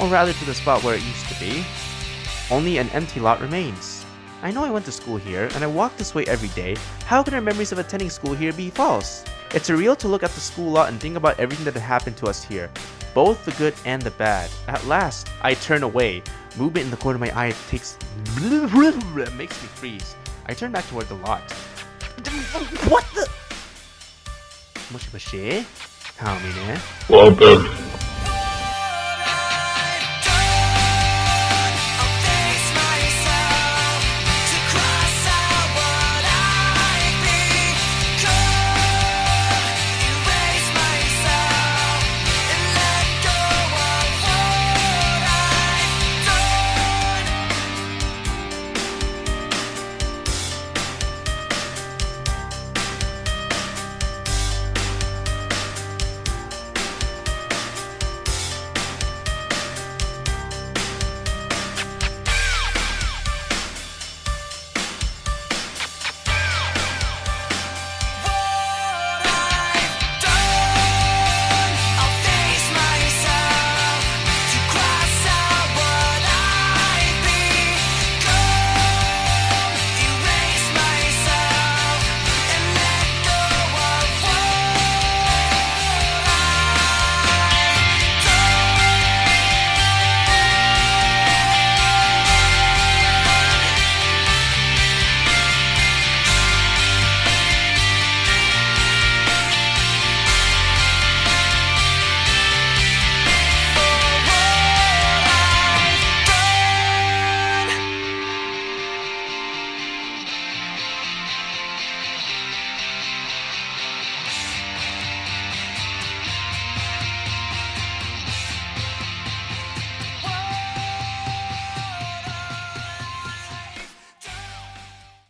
or rather to the spot where it used to be. Only an empty lot remains. I know I went to school here, and I walk this way every day. How can our memories of attending school here be false? It's surreal to look at the school lot and think about everything that had happened to us here, both the good and the bad. At last, I turn away. Movement in the corner of my eye takes makes me freeze. I turn back toward the lot. What the? もしもし How many? Welcome.